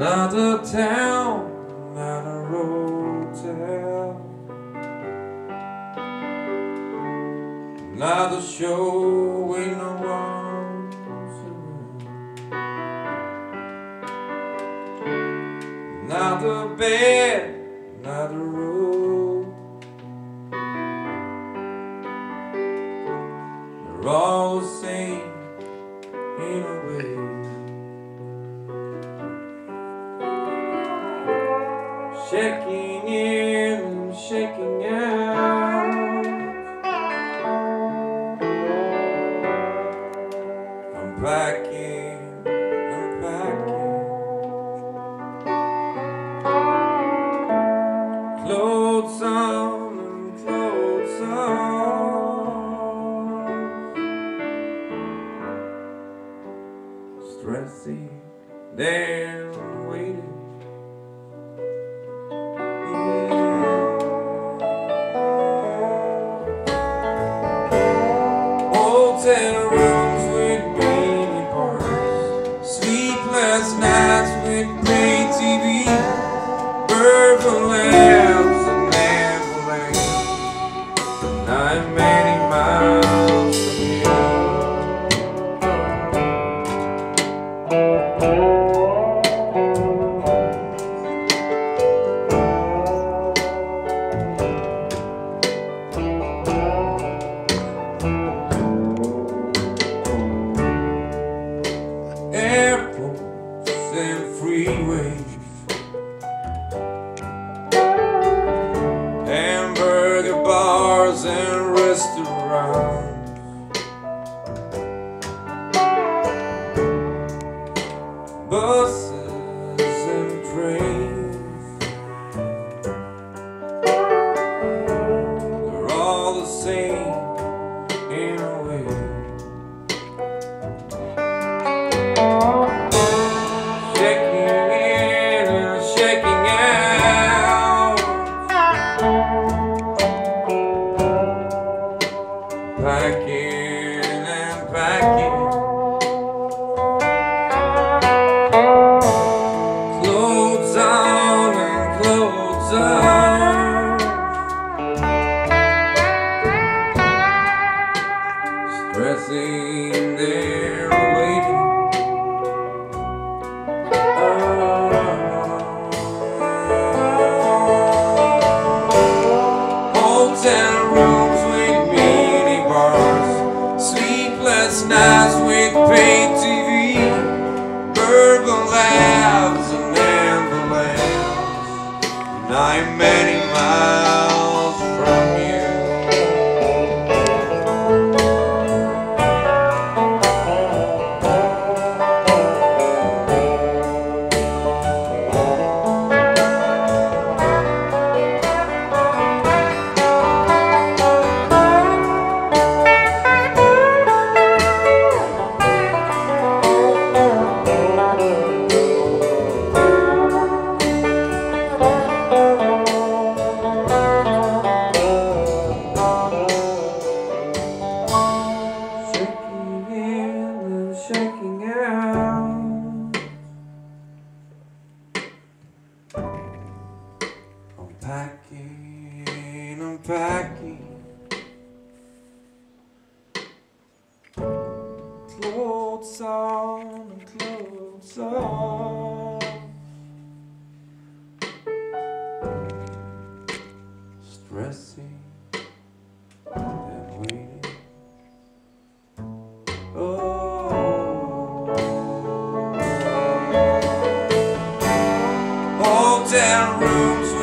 Another town, another hotel. Another show with no one around. Another bed, another room. They're all the same, ain't I'm packing, packing. Clothes on clothes on. Gray TV, purple lamps and and freeways, hamburger bars and restaurants. Buses and trains, they're all the same Stressing there waiting. Ah. Hotel rooms with mini bars, sleepless nights with paid TV, bourbon labs and ambulance. And packing. Clothes on and clothes on. Stressing and waiting. Oh. Hotel rooms